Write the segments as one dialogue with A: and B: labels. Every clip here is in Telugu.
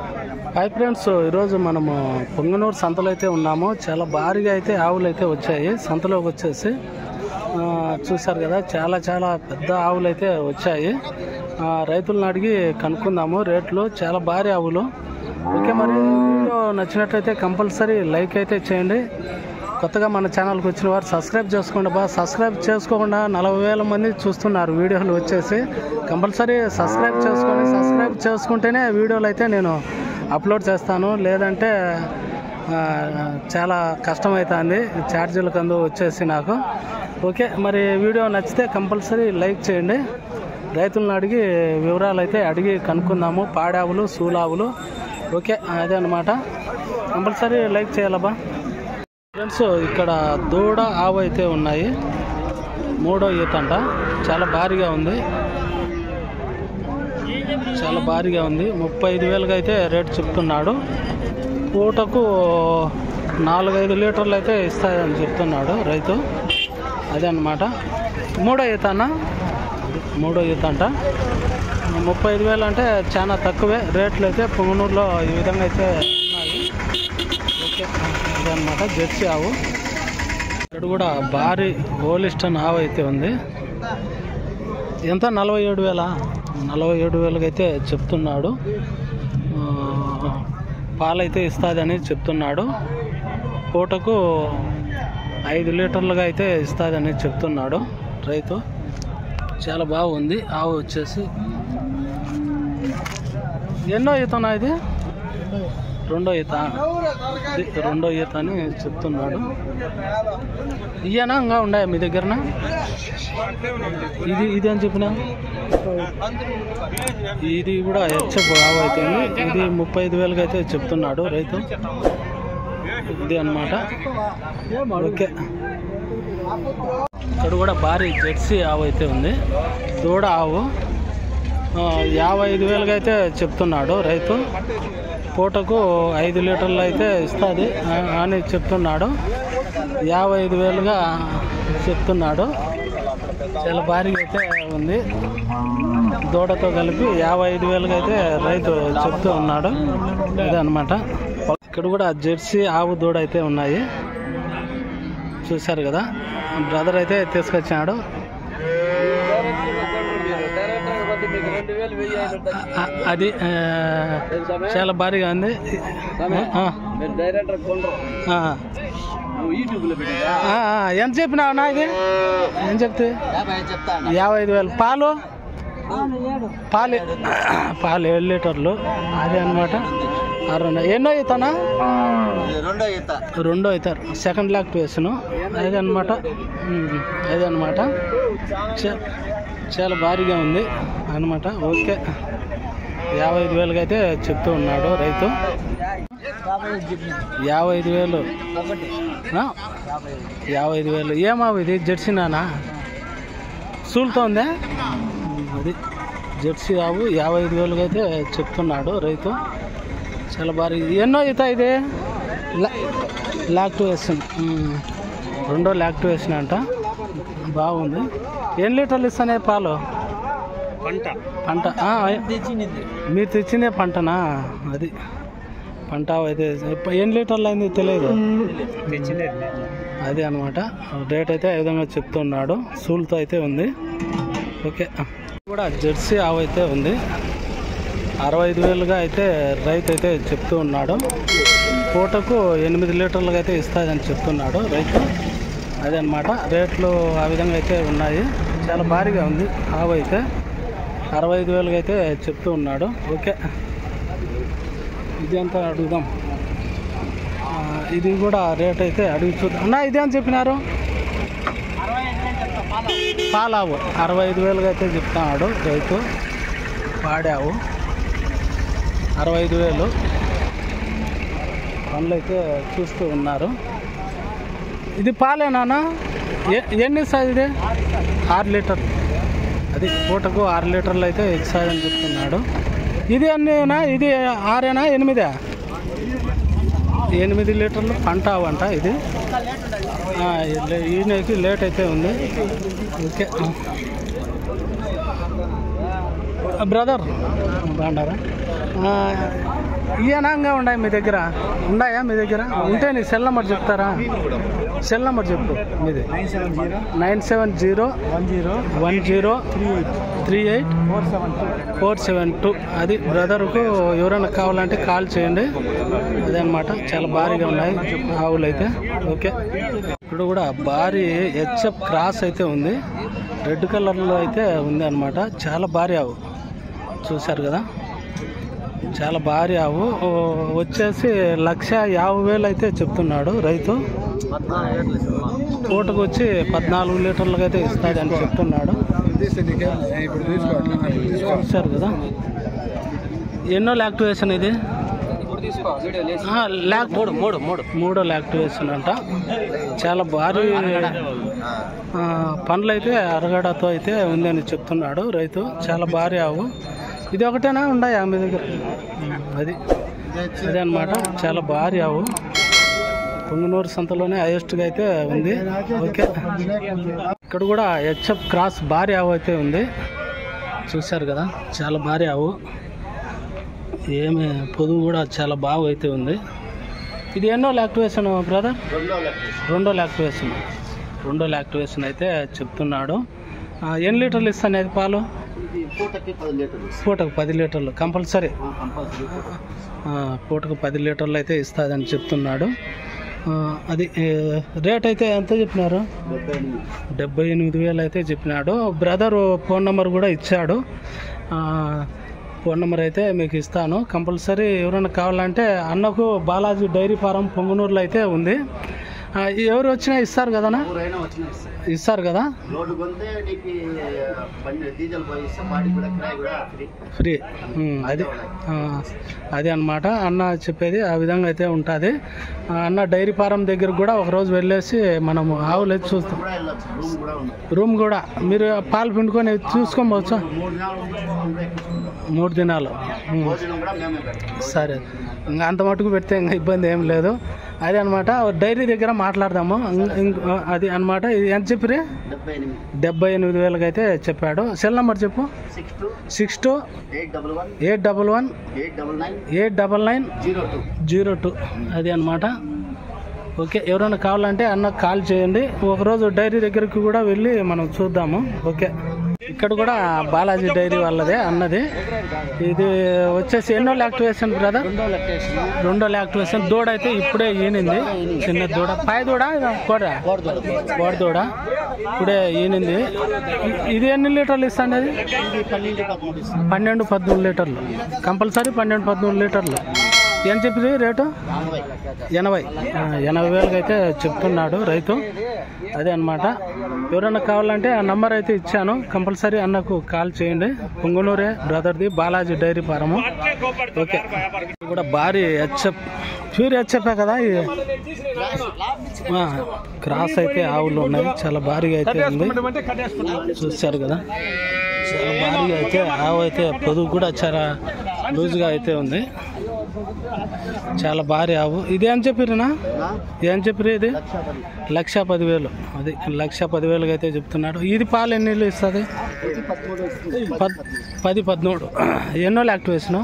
A: హాయ్ ఫ్రెండ్స్ ఈరోజు మనము పొంగనూరు సంతలో అయితే ఉన్నాము. చాలా భారీగా అయితే ఆవులు అయితే వచ్చాయి. సంతలోకి వచ్చేసి చూశారు కదా చాలా చాలా పెద్ద ఆవులు అయితే వచ్చాయి. రైతులను అడిగి కనుక్కుందాము రేట్లు. చాలా భారీ ఆవులు. ఓకే మరి నచ్చినట్లయితే కంపల్సరీ లైక్ అయితే చేయండి. కొత్తగా మన ఛానల్కి వచ్చిన వారు సబ్స్క్రైబ్ చేసుకోండి బా. సబ్స్క్రైబ్ చేసుకోకుండా నలభై వేల మంది చూస్తున్నారు వీడియోలు వచ్చేసి. కంపల్సరీ సబ్స్క్రైబ్ చేసుకోండి సబ్స్క్రైబ్ చేసుకుంటేనే వీడియోలు అయితే నేను అప్లోడ్ చేస్తాను. లేదంటే చాలా కష్టమవుతుంది ఛార్జీల కందు వచ్చేసి నాకు. ఓకే మరి వీడియో నచ్చితే కంపల్సరీ లైక్ చేయండి. రైతులను అడిగి వివరాలు అయితే అడిగి కనుక్కుందాము. పాడావులు సూలావులు. ఓకే అదే అనమాట కంపల్సరీ లైక్ చేయాలబ్బా. ఫ్రెండ్స్ ఇక్కడ దూడ ఆవు అయితే ఉన్నాయి. మూడో ఈత అంట. చాలా భారీగా ఉంది. చాలా భారీగా ఉంది. ముప్పై ఐదు వేలుగా అయితే రేట్ చెప్తున్నాడు. పూటకు నాలుగైదు లీటర్లు అయితే ఇస్తాయని చెప్తున్నాడు రైతు. అదే అనమాట మూడో ఈత అన్న. మూడో ఈత అంట. ముప్పై ఐదు వేలు అంటే చాలా తక్కువే. రేట్లు అయితే పొంగనూరులో ఈ విధంగా అయితే ఆవు అనమాట జెర్సీ ఆవు. ఇక్కడ కూడా భారీ ఓలిస్టన్ ఆవు అయితే ఉంది. ఎంత? నలభై ఏడు వేల? నలభై ఏడు వేలకి అయితే చెప్తున్నాడు పాలైతే ఇస్తుందని చెప్తున్నాడు. పూటకు ఐదు లీటర్లుగా అయితే ఇస్తుందని చెప్తున్నాడు రైతు. చాలా బాగుంది. ఆవు వచ్చేసి ఎన్నో ఈతనా ఇది? రెండో ఈత. రెండో ఈత అని చెప్తున్నాడు. ఇయ్యనా ఇంకా ఉండే మీ దగ్గరన? ఇది ఇది అని చెప్పిన? ఇది కూడా హెచ్ఎఫ్ ఆవు అయితే ఇది ముప్పై ఐదు వేలకి అయితే చెప్తున్నాడు రైతు. ఇది అన్నమాట. ఓకే. ఇక్కడ కూడా భారీ జెర్సీ ఆవు అయితే ఉంది. దూడ ఆవు. యాభై ఐదు వేలుగా అయితే చెప్తున్నాడు రైతు. పూటకు ఐదు లీటర్లు అయితే ఇస్తుంది. అని చెప్తున్నాడు. యాభై ఐదు వేలుగా చెప్తున్నాడు. చాలా భారీగా అయితే ఉంది. దూడతో కలిపి యాభై ఐదు వేలుగా అయితే రైతు చెప్తూ ఉన్నాడు. ఇదనమాట ఇక్కడ కూడా జెర్సీ ఆవు దూడ అయితే ఉన్నాయి. చూశారు కదా? బ్రదర్ అయితే తీసుకొచ్చినాడు. అది చాలా భారీగా ఉంది. ఎంత చెప్పినావు నా ఇది? ఏం చెప్తే? యాభై ఐదు వేలు. పాలు? పాలు పాలు ఏడు లీటర్లు. అదే అనమాట అరవై ఎన్నో అవుతానా
B: రెండో ఈత
A: రెండో అవుతారు సెకండ్ లాక్ వేసాను అదే అనమాట అదే అనమాట చాలా భారీగా ఉంది. అనమాట ఓకే. యాభై ఐదు వేలుగా అయితే చెప్తూ ఉన్నాడు రైతు. యాభై ఐదు వేలు. యాభై ఐదు వేలు. ఏమావు ఇది? జెర్సీ నానా? సూలుతో ఉందా అది జెర్సీ ఆవు యాభై ఐదు వేలుగా అయితే చెప్తున్నాడు రైతు. చాలా భారీ. ఎన్నో ఈత ఇది? లా- లాక్టివేషన్ రెండో లాక్టివేషన్ అంట బాగుంది. ఎన్ని లీటర్లు ఇస్తానే పాలు?
B: పంట.
A: పంట. ఆ, మీరు తెచ్చిందే పంటనా? అది. పంట అయితే ఎన్ని లీటర్లు అయింది తెలియదు. అదే అనమాట రేట్ అయితే ఈ విధంగా చెప్తున్నాడు సూల్తో అయితే ఉంది. ఓకే. కూడా జెర్సీ ఆవు అయితే ఉంది. అరవై ఐదు వేలుగా అయితే రైతు అయితే చెప్తూ ఉన్నాడు. పూటకు ఎనిమిది లీటర్లుగా అయితే ఇస్తుందని చెప్తున్నాడు రైతు. అదే అనమాట రేట్లు ఆ విధంగా అయితే ఉన్నాయి. చాలా భారీగా ఉంది ఆవు అయితే. అరవై ఐదు వేలుగా అయితే చెప్తూ ఉన్నాడు. ఓకే. ఇది ఎంత అడుగుదాం ఇది కూడా రేట్ అయితే అడిగి చూద్దాం. అన్నా ఇదే అని చెప్పినారు? పాలావు. అరవై ఐదు వేలుగా అయితే చెప్తున్నాడు రైతు. పాడావు అరవై ఐదు వేలు. పనులు అయితే చూస్తూ ఉన్నారు. ఇది పాలేనా ఎన్ని ఇస్తుంది ఇది? ఆరు లీటర్. అది పూటకు ఆరు లీటర్లు అయితే ఇస్తాయని చెప్తున్నాడు. ఇది అన్నీనా? ఇది ఆరేనా? ఎనిమిదా? ఎనిమిది లీటర్లు పంట అవంట ఇది. ఈయనకి లేట్ అయితే ఉంది. ఓకే. బ్రదర్ బాగున్నారా? ఆ, ఈయనంగా ఉన్నాయి మీ దగ్గర? ఉన్నాయా మీ దగ్గర? ఉంటే నీ సెల్ నెంబర్ చెప్తారా? సెల్ నెంబర్ చెప్పు మీది.
C: Nine seven zero one zero
A: one zero
C: three eight four seven two.
A: అది బ్రదర్కు ఎవరైనా కావాలంటే కాల్ చేయండి. అదే చాలా భారీగా ఉన్నాయి ఆవులు అయితే. ఓకే. ఇప్పుడు కూడా భారీ హెచ్ఎఫ్ క్రాస్ అయితే ఉంది. రెడ్ కలర్లో అయితే ఉంది అనమాట చాలా భారీ ఆవు. చూశారు కదా? చాలా భారీ ఆవు. వచ్చేసి లక్ష యాభై వేలు అయితే చెప్తున్నాడు రైతు. పూటకు వచ్చి పద్నాలుగు లీటర్లకు అయితే ఇస్తాడని చెప్తున్నాడు. చూశారు కదా. ఎన్నో లాక్టివేషన్ ఇది? మూడు మూడు మూడు. మూడో లాక్టివేషన్ అంట. చాలా భారీ పనులు అయితే అరగడతో అయితే ఉందని చెప్తున్నాడు రైతు. చాలా భారీ ఆవు. ఇది ఒకటేనా ఉన్నాయా మీ దగ్గర? అది. అదే అనమాట చాలా భారీ ఆవు. పొంగునూరు సంతలోనే హైయెస్ట్గా అయితే ఉంది. ఓకే. ఇక్కడ కూడా హెచ్ఎఫ్ క్రాస్ భారీ ఆవు అయితే ఉంది. చూశారు కదా? చాలా భారీ ఆవు. ఏమి పొదువు కూడా చాలా బాగా అయితే ఉంది. ఇది ఎన్నో లాక్టివేషన్ బ్రదర్? రెండో లాక్టివేషన్ రెండో లాక్టివేషన్ అయితే చెప్తున్నాడు. ఎన్ని లీటర్లు ఇస్తాను అది పాలు?
B: పూటకి పది లీటర్లు
A: కంపల్సరీ. పూటకు. పది లీటర్లు అయితే ఇస్తుందని చెప్తున్నాడు. అది రేట్ అయితే ఎంత చెప్పినారు?
B: డెబ్బై ఎనిమిది.
A: వేలు అయితే చెప్పినాడు. బ్రదర్ ఫోన్ నెంబర్ కూడా ఇచ్చాడు. ఫోన్ నెంబర్ అయితే మీకు ఇస్తాను. కంపల్సరీ ఎవరైనా కావాలంటే అన్నకు బాలాజీ డైరీ ఫారం పొంగునూరులో అయితే ఉంది. ఎవరు వచ్చినా ఇస్తారు కదనా ఇస్తారు కదా?
B: ఫ్రీ.
A: అది అది అన్నమాట. అన్న చెప్పేది ఆ విధంగా అయితే ఉంటుంది. అన్న డైరీ ఫారం దగ్గర కూడా ఒకరోజు వెళ్ళేసి మనము ఆవులు అయితే చూస్తాం.
B: రూమ్ కూడా
A: మీరు పాలు పిండుకొని చూసుకోవచ్చు
B: మూడు దినాలు.
A: సరే. ఇంకా అంత మటుకు పెడితే ఇంకా ఇబ్బంది ఏం లేదు. అదే అనమాట డైరీ దగ్గర మాట్లాడదాము. అది అనమాట ఇది ఎంత చెప్పిరే
B: డెబ్బై ఎనిమిది.
A: వేలకి అయితే చెప్పాడు. సెల్ నెంబర్ చెప్పు.
B: Six two eight double one
A: eight double
B: nine zero two.
A: Zero two అది అనమాట ఓకే ఎవరైనా కావాలంటే అన్న కాల్ చేయండి. ఒకరోజు డైరీ దగ్గరికి కూడా వెళ్ళి మనం చూద్దాము. ఓకే. ఇక్కడ కూడా బాలాజీ డైరీ వాళ్ళదే అన్నది. ఇది వచ్చేసి ఎన్నో యాక్టివేషన్ బ్రదర్? రెండో యాక్టివేషన్ దూడ అయితే ఇప్పుడే ఈనింది. చిన్న దూడ. పై దూడ? కోడ. కోడ దూడ. ఇప్పుడే ఈనింది. ఇది ఎన్ని లీటర్లు ఇస్తాండి అది?
B: పన్నెండు పద్మూడు
A: లీటర్లు. కంపల్సరీ పన్నెండు పద్మూడు లీటర్లు. ఏం చెప్పింది రేటు? ఎనభై. ఎనభై వేలకి అయితే చెప్తున్నాడు రైతు. అదే అన్నమాట. ఎవరైనా కావాలంటే ఆ నంబర్ అయితే ఇచ్చాను. కంపల్సరీ అన్నకు కాల్ చేయండి. పొంగునూరే బ్రదర్ది బాలాజీ డైరీ ఫారము. ఓకే. కూడా భారీ హెచ్ఎఫ్. ప్యూర్ హెచ్ఎఫే కదా ఇది? ఆ, క్రాస్ అయితే ఆవులు ఉన్నాయి. చాలా భారీగా అయితే ఉంది. చూశారు కదా? చాలా భారీగా అయితే ఆవు అయితే పొదుగు కూడా చాలా లూజ్గా అయితే ఉంది. చాలా భారీ ఆవు. ఇది ఏం చెప్పిరనా ఏం చెప్పిరు ఇది? లక్ష పదివేలు. అది లక్ష పదివేలుగా అయితే చెప్తున్నాడు. ఇది పాలు ఎన్ని ఇస్తుంది? పద్ పది పదమూడు. ఎన్నో యాక్టివేషన్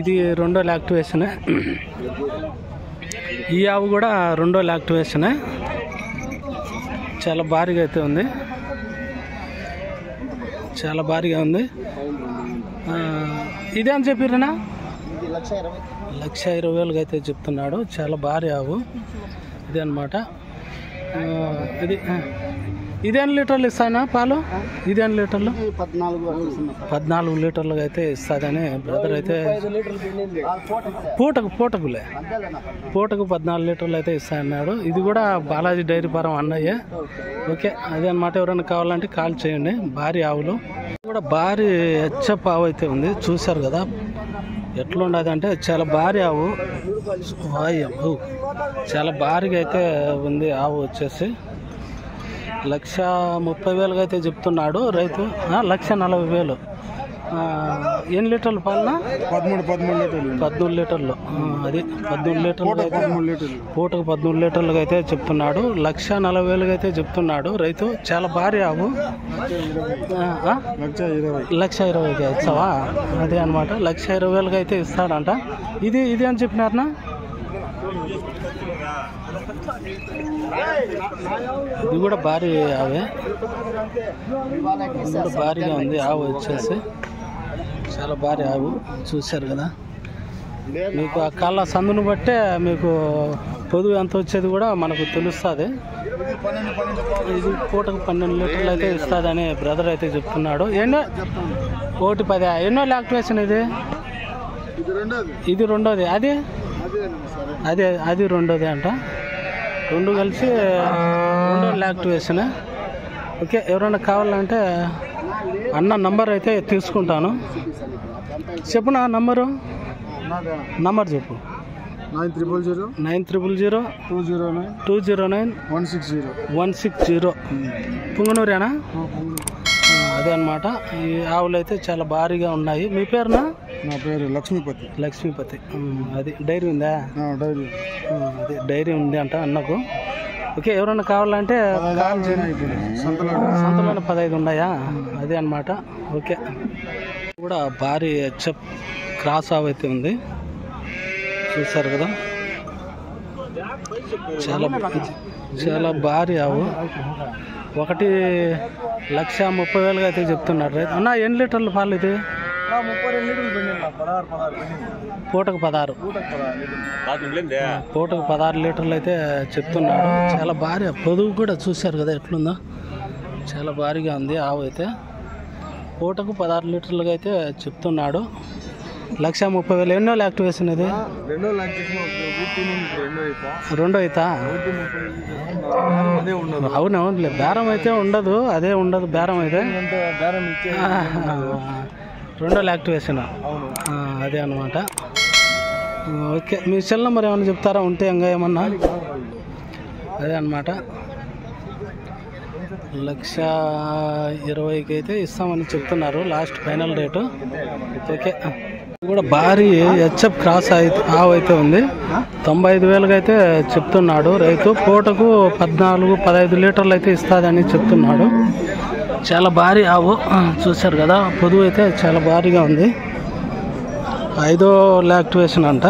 A: ఇది రెండో యాక్టివేషన్ ఈ ఆవు కూడా రెండో యాక్టివేషన్ చాలా భారీగా అయితే ఉంది. చాలా భారీగా ఉంది. ఇదేం చెప్పిరనా
B: ఇది లక్ష ఇరవై.
A: వేలుగా అయితే చెప్తున్నాడు. చాలా భారీ ఆవు. ఇది అనమాట ఇది ఇదేం లీటర్లు ఇస్తానా పాలు? ఇదేం లీటర్లు?
B: పద్నాలుగు
A: లీటర్లుగా అయితే ఇస్తుందని బ్రదర్ అయితే పూటకు. పూటకులే. పూటకు పద్నాలుగు లీటర్లు అయితే ఇస్తాయన్నాడు ఇది కూడా బాలాజీ డైరీ ఫారం అన్నయ్య. ఓకే అదే అనమాట ఎవరైనా కావాలంటే కాల్ చేయండి. భారీ ఆవులు. కూడా భారీ హెచ్చప్ ఆవు అయితే ఉంది. చూశారు కదా. ఎట్లుండదు అంటే చాలా భారీ ఆవు. వాయ్యం, చాలా భారీగా అయితే ఉంది ఆవు వచ్చేసి. లక్ష ముప్పై వేలుగా అయితే చెప్తున్నాడు రైతు. లక్ష నలభై వేలు. ఎన్ని లీటర్ల పాలన?
C: పదమూడు పదమూడు లీటర్లు.
A: పద్మూడు లీటర్లు. అది పద్మూడు లీటర్లు
C: పదమూడు లీటర్లు.
A: పూటకు పద్మూడు లీటర్లుగా అయితే చెప్తున్నాడు. లక్ష నలభై వేలుగా అయితే చెప్తున్నాడు. రైతు చాలా భారీ ఆవు?
C: లక్ష ఇరవై.
A: లక్ష ఇరవైకి ఇస్తావా? అదే అనమాట లక్ష ఇరవై వేలుగా అయితే ఇస్తాడంట. ఇది ఇది అని చెప్పినారనా? ఇది కూడా భారీ ఆవే. భారీగా ఉంది. ఆవు వచ్చేసి. చాలా భారీ ఆవు చూశారు కదా. మీకు ఆ కళ్ళ సందును బట్టే మీకు పొదువు ఎంత వచ్చేది కూడా మనకు తెలుస్తుంది. ఇది పూటకు పన్నెండు లీటర్లు అయితే ఇస్తుందని బ్రదర్ అయితే చెప్తున్నాడు. ఎన్నో ఒకటి పది ఎన్నో లాక్టివేషన్ ఇది?
C: ఇది రెండోది.
A: అది?
C: అదే
A: అది రెండోది అంట. రెండు కలిసి రెండో లాక్టివేషన్ ఓకే ఎవరైనా కావాలంటే అన్న నంబర్ అయితే తీసుకుంటాను. చెప్పు నా నంబరు నంబర్ చెప్పు.
C: Nine triple zero?
A: Nine triple zero?
C: Two zero nine?
A: Two zero nine?
C: One six zero.
A: One six zero. పుంగనూరేనా? అదే అనమాట ఈ ఆవులు అయితే చాలా భారీగా ఉన్నాయి. మీ పేరునా?
C: నా పేరు లక్ష్మీపతి.
A: లక్ష్మీపతి. అది డైరీ ఉందా?
C: డైరీ.
A: అదే డైరీ ఉంది అంట అన్నకు. ఓకే ఎవరైనా కావాలంటే సంతలోనే పదహైదు ఉన్నాయా? అదే అనమాట ఓకే. కూడా భారీ హెచ్ఎఫ్ క్రాస్ అయితే ఉంది. చూసారు కదా? చాలా చాలా భారీ ఆవు. ఒకటి లక్ష ముప్పై వేలుగా అయితే చెప్తున్నారు. రైతు అన్న ఎన్ని లీటర్ల పాలు ఇది?
C: ముప్పై రెండు లీటర్లు పెండింది పదహారు పదహారు
A: పూటకు పదహారు. పూటకు పదహారు లీటర్లు. అయితే చెప్తున్నాడు. చాలా భారీ పొదుగు కూడా చూశారు కదా ఎట్లుందో. చాలా భారీగా ఉంది ఆవు అయితే. పూటకు పదహారు లీటర్లుగా అయితే చెప్తున్నాడు. లక్ష ముప్పై వేలు ఎన్నో యాక్టివేషన్ ఇది
C: రెండో
A: అయితా.
C: అదే ఉండదు.
A: అవునవునులే బేరం అయితే ఉండదు అదే ఉండదు బేరం అయితే.
C: అంటే బేరం ఇచ్చే
A: రెండో యాక్టివేషన్
C: అవును.
A: అదే అనమాట ఓకే. మీ సెల్ నెంబర్ ఏమైనా చెప్తారా? ఉంటే ఇంకా ఏమన్నా? అదే అనమాట లక్ష ఇరవైకి అయితే ఇస్తామని చెప్తున్నారు. Last final rate. ఓకే. కూడా భారీ హెచ్ఎఫ్ క్రాస్ అయితే ఆవు అయితే ఉంది. తొంభై ఐదు వేలుగా అయితే చెప్తున్నాడు. రైతు పూటకు పద్నాలుగు పదహైదు లీటర్లు అయితే ఇస్తుందని చెప్తున్నాడు. చాలా భారీ ఆవు. చూశారు కదా పొదువు అయితే చాలా భారీగా ఉంది. ఐదో యాక్టివేషన్ అంట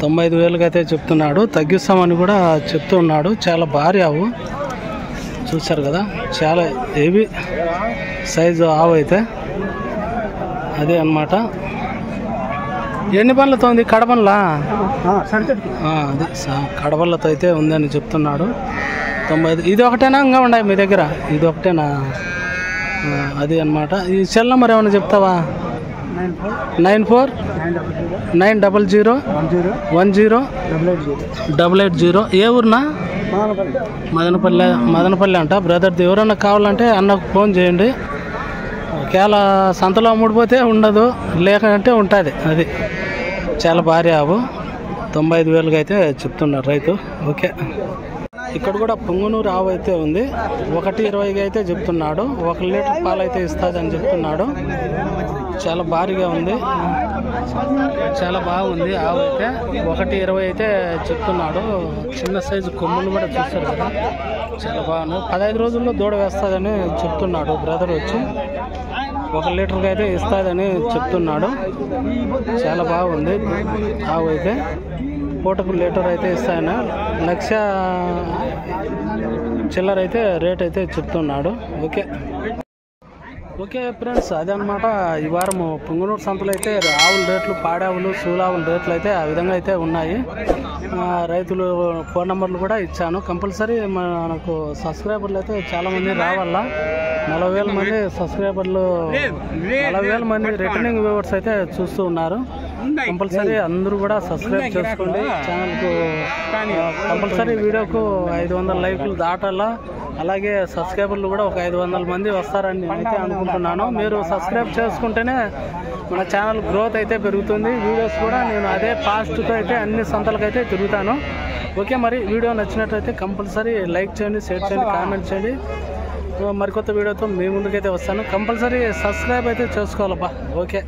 A: తొంభై ఐదు వేలుగా అయితే చెప్తున్నాడు. తగ్గిస్తామని కూడా చెప్తున్నాడు చాలా భారీ ఆవు. చూశారు కదా చాలా హెవీ సైజు ఆవు అయితే. అదే అన్నమాట. ఎన్ని పనులతో ఉంది? కడపన్లా అది కడపలతో అయితే ఉందని చెప్తున్నాడు. తొంభై ఐదు. ఇది ఒకటేనా? ఇంకా ఉన్నాయి మీ దగ్గర? ఇది ఒకటేనా? అది అన్నమాట. ఈ సెల్ నెంబర్ ఏమైనా చెప్తావా? Nine four nine double zero one zero double eight zero. ఏ ఊరినా? మదనపల్లె మదనపల్లి అంట. బ్రదర్ది ఎవరన్నా కావాలంటే అన్నకు ఫోన్ చేయండి. ఒకవేళ సంతలో అమ్ముడిపోతే ఉండదు లేకంటే ఉంటుంది అది. చాలా భారీ ఆవు. తొంభై ఐదు వేలకైతే చెప్తున్నారు రైతు. ఓకే. ఇక్కడ కూడా పొంగునూరు ఆవు అయితే ఉంది. ఒకటి ఇరవైకి అయితే చెప్తున్నాడు. ఒక లీటర్ పాలు అయితే ఇస్తుంది అని చెప్తున్నాడు. చాలా భారీగా ఉంది. చాలా బాగుంది ఆవు అయితే. ఒకటి ఇరవై అయితే చెప్తున్నాడు. చిన్న సైజు కొమ్ములు కూడా చూస్తారు కదా. చాలా బాగుంది. పదహైదు రోజుల్లో దూడ వేస్తుందని చెప్తున్నాడు బ్రదర్ వచ్చి. ఒక లీటర్కి అయితే ఇస్తుందని చెప్తున్నాడు. చాలా బాగుంది ఆవు అయితే. పూటకు లీటర్ అయితే ఇస్తాయని లక్ష చిల్లర అయితే రేట్ అయితే చెప్తున్నాడు. ఓకే. ఓకే ఫ్రెండ్స్ అదే ఈ వారం పుంగనూరు సంతలో అయితే ఆవుల రేట్లు పాడావులు సూలావుల రేట్లు అయితే ఆ విధంగా అయితే ఉన్నాయి. రైతులు ఫోన్ నెంబర్లు కూడా ఇచ్చాను. కంపల్సరీ మనకు సబ్స్క్రైబర్లు అయితే చాలామంది రావాల రావాలా? నలభై వేల మంది సబ్స్క్రైబర్లు నలభై వేల మంది రిటర్నింగ్ వ్యూవర్స్ అయితే చూస్తూ ఉన్నారు. కంపల్సరీ అందరూ కూడా సబ్స్క్రైబ్ చేసుకోండి. ఛానల్కు కంపల్సరీ వీడియోకు ఐదు వందల లైకులు దాటాలా? అలాగే సబ్స్క్రైబర్లు కూడా ఒక ఐదు వందల మంది వస్తారని నేనైతే అనుకుంటున్నాను. మీరు సబ్స్క్రైబ్ చేసుకుంటేనే మన ఛానల్ గ్రోత్ అయితే పెరుగుతుంది. వీడియోస్ కూడా నేను అదే ఫాస్ట్తో అయితే అన్ని సంతలకైతే తిరుగుతాను. ఓకే మరి వీడియో నచ్చినట్లయితే కంపల్సరీ లైక్ చేయండి షేర్ చేయండి కామెంట్ చేయండి. మరికొత్త వీడియోతో మీ ముందుకైతే వస్తాను. కంపల్సరీ సబ్స్క్రైబ్ అయితే చేసుకోవాలబ్బా. ఓకే.